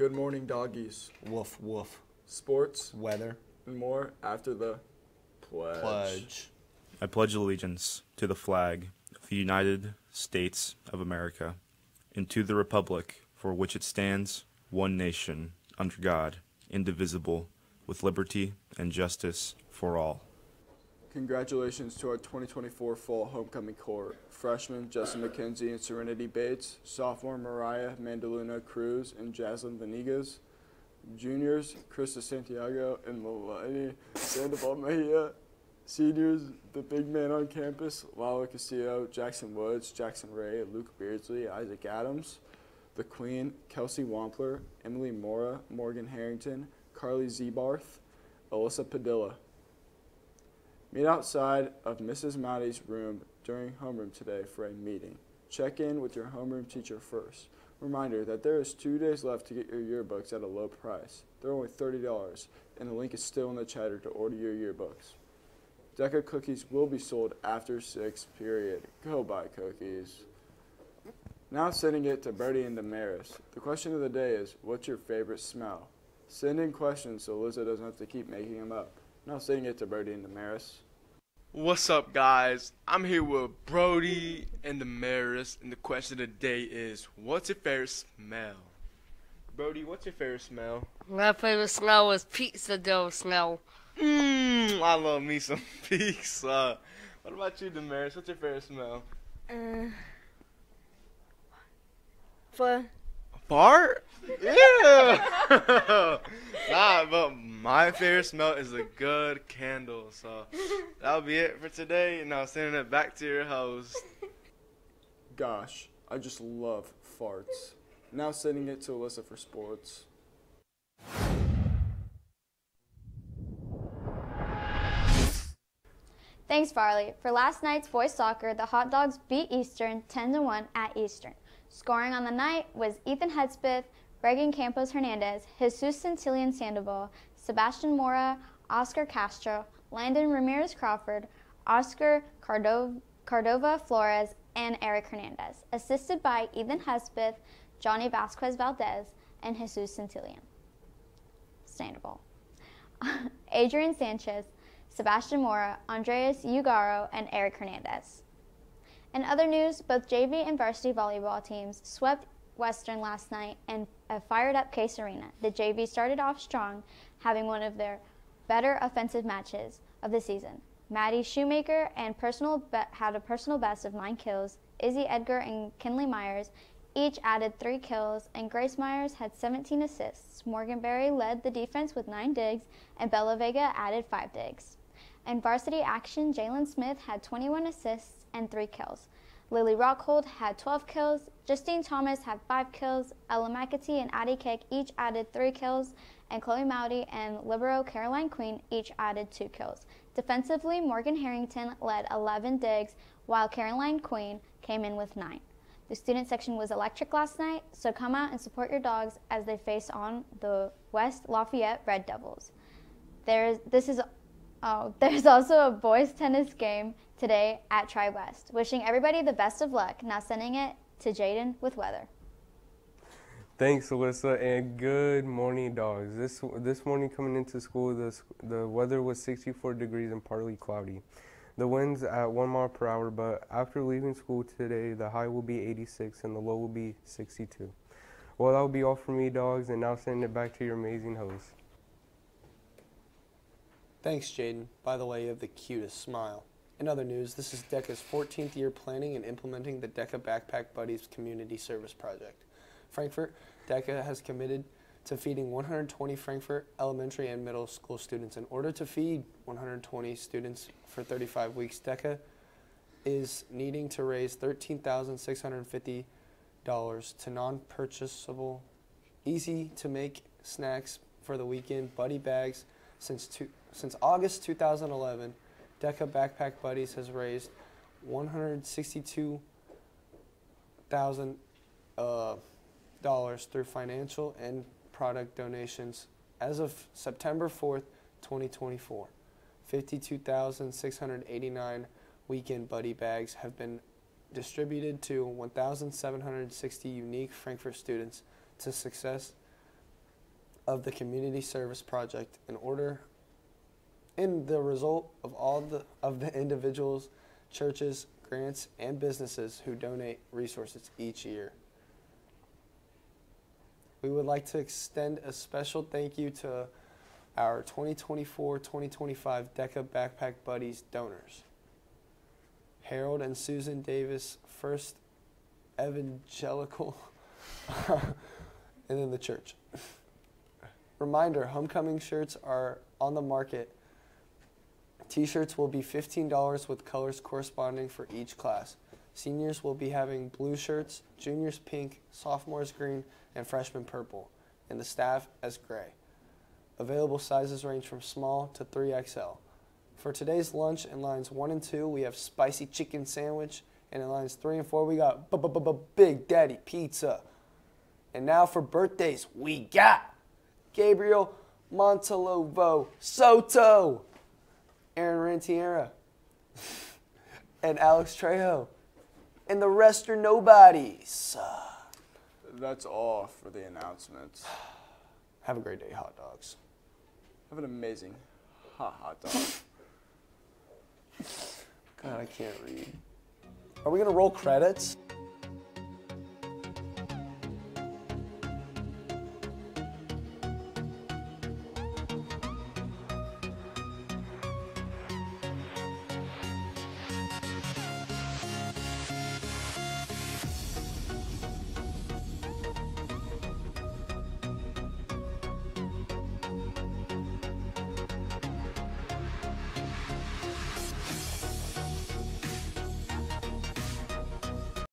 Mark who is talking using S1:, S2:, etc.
S1: Good morning, doggies.
S2: Woof woof.
S1: Sports
S2: Weather.
S1: and more after the pledge.
S2: Pledge.
S3: I pledge allegiance to the flag of the United States of America and to the republic for which it stands, one nation, under God, indivisible, with liberty and justice for all.
S1: Congratulations to our 2024 Fall Homecoming Court. Freshmen Justin McKenzie and Serenity Bates, sophomore Mariah Mandaluna Cruz and Jaslyn Venegas, juniors Krista Santiago and Melanie Sandoval Mejia, seniors the big man on campus Lalo Castillo, Jackson Woods, Jackson Ray, Luke Beardsley, Isaac Adams, the Queen Kelsey Wampler, Emily Mora, Morgan Harrington, Carly Zebarth, Alyssa Padilla. Meet outside of Mrs. Maddie's room during homeroom today for a meeting. Check in with your homeroom teacher first. Reminder that there is two days left to get your yearbooks at a low price. They're only $30, and the link is still in the chatter to order your yearbooks. Deca cookies will be sold after 6 period. Go buy cookies. Now sending it to Bertie and Damaris. The question of the day is, what's your favorite smell? Send in questions so Liza doesn't have to keep making them up. Now sending it to Brody and Damaris.
S4: What's up, guys? I'm here with Brody and Damaris, and the question of the day is, what's your favorite smell? Brody, what's your favorite smell?
S5: My favorite smell is pizza dough smell.
S4: Mmm, I love me some pizza. What about you, Damaris? What's your favorite smell?
S5: Uh, but
S4: Fart? Yeah. nah, but my favorite smell is a good candle. So that'll be it for today. Now sending it back to your host.
S1: Gosh, I just love farts. Now sending it to Alyssa for sports.
S6: Thanks, Farley. For last night's boys soccer, the Hot Dogs beat Eastern 10 to 1 at Eastern. Scoring on the night was Ethan Hedspeth, Reagan Campos Hernandez, Jesus Centillion Sandoval, Sebastian Mora, Oscar Castro, Landon Ramirez Crawford, Oscar Cardo- Cordova Flores, and Eric Hernandez, assisted by Ethan Hespeth, Johnny Vasquez Valdez, and Jesus Centillion. Sandoval. Adrian Sanchez, Sebastian Mora, Andreas Ugaro, and Eric Hernandez. In other news, both JV and varsity volleyball teams swept Western last night in a fired up Case Arena. The JV started off strong, having one of their better offensive matches of the season. Maddie Shoemaker and personal had a personal best of nine kills. Izzy Edgar and Kinley Myers each added three kills, and Grace Myers had 17 assists. Morgan Berry led the defense with nine digs, and Bella Vega added five digs. In varsity action, Jalen Smith had 21 assists and three kills. Lily Rockhold had 12 kills. Justine Thomas had five kills. Ella McAtee and Addie Kick each added three kills, and Chloe Mowdy and libero Caroline Queen each added two kills. Defensively, Morgan Harrington led 11 digs, while Caroline Queen came in with nine. The student section was electric last night, so come out and support your dogs as they face on the West Lafayette Red Devils. There's this is oh, there's also a boys tennis game today at Tri West. Wishing everybody the best of luck. Now sending it to Jaden with weather.
S7: Thanks, Alyssa, and good morning, dogs. This this morning coming into school, the the weather was 64 degrees and partly cloudy. The winds at one mile per hour, but after leaving school today, the high will be 86 and the low will be 62. Well, that will be all for me, dogs, and now sending it back to your amazing host.
S2: Thanks, Jaden. By the way, you have the cutest smile. In other news, this is DECA's 14th year planning and implementing the DECA Backpack Buddies Community Service Project. Frankfort, DECA has committed to feeding 120 Frankfort elementary and middle school students. In order to feed 120 students for 35 weeks, DECA is needing to raise $13,650 to non-purchasable, easy-to-make snacks for the weekend buddy bags since two, since August 2011. DECA Backpack Buddies has raised 162,000 uh, dollars through financial and product donations as of September 4th, 2024. 52,689 weekend buddy bags have been distributed to 1,760 unique Frankfort students to success of the community service project in order in the result of all the of the individuals, churches, grants, and businesses who donate resources each year. We would like to extend a special thank you to our 2024-2025 DECA Backpack Buddies donors. Harold and Susan Davis, First Evangelical, and then the church. Reminder homecoming shirts are on the market. T shirts will be $15 with colors corresponding for each class. Seniors will be having blue shirts, juniors pink, sophomores green, and freshmen purple, and the staff as gray. Available sizes range from small to 3XL. For today's lunch in lines 1 and 2, we have spicy chicken sandwich, and in lines 3 and 4, we got Big Daddy Pizza. And now for birthdays, we got Gabriel Montalvo Soto, Aaron Rantiera, and Alex Trejo. And the rest are nobodies.
S1: That's all for the announcements.
S2: Have a great day, hot dogs.
S1: Have an amazing hot hot dog.
S2: God, I can't read. Are we gonna roll credits?